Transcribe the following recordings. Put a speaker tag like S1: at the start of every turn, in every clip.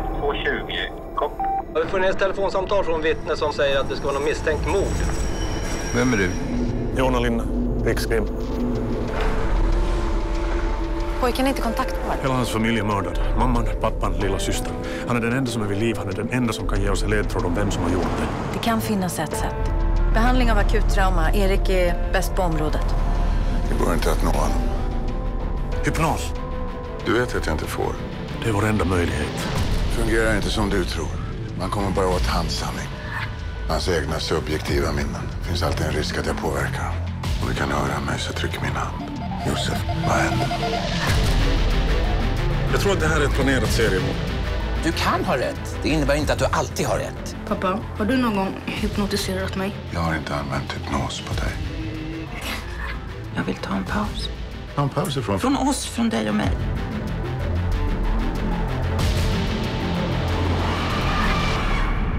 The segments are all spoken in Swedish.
S1: 220. Kom.
S2: Det har ett telefonsamtal från vittne som säger att det ska vara någon misstänkt mord.
S3: Vem är du?
S4: Jonna Linna, Rikskrim.
S5: Pojken är inte kontaktbar.
S4: Hela hans familj är mördad. Mamman, pappan, lilla syster. Han är den enda som är vid liv. Han är den enda som kan ge oss en ledtråd om vem som har gjort det.
S5: Det kan finnas ett sätt. Behandling av akut trauma. Erik är bäst på området.
S6: Det går inte att nå honom.
S4: Hypnos.
S6: Du vet att jag inte får.
S4: Det är vår enda möjlighet.
S6: Fungerar inte som du tror. Man kommer bara åt hans sanning. Hans egna subjektiva minnen. finns alltid en risk att jag påverkar dem. Om du kan höra mig så tryck min hand. Josef, vad händer?
S4: Jag tror att det här är ett planerat seriemord.
S7: Du kan ha rätt. Det innebär inte att du alltid har rätt.
S8: Pappa, har du någon gång hypnotiserat mig?
S6: Jag har inte använt hypnos på dig.
S9: Jag vill ta en paus.
S6: Ta en paus ifrån...
S9: Från oss, från dig och mig.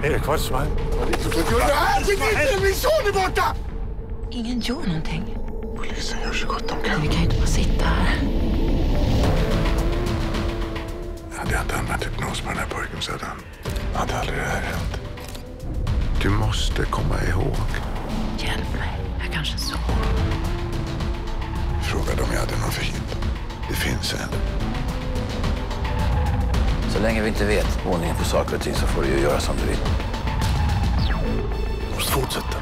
S4: Erik Wassberg.
S6: Min son är borta!
S9: Ingen gör någonting.
S6: Polisen gör så gott de kan.
S9: Vi kan ju inte bara sitta här.
S6: Hade jag inte använt hypnos på den här pojken så hade han... hade aldrig det här hänt. Du måste komma ihåg.
S9: Hjälp mig. Jag kanske så.
S6: Frågade om jag hade någon fiende. Det finns en.
S7: Så länge vi inte vet ordningen på saker och ting så får du ju göra som du vill.
S4: måste fortsätta.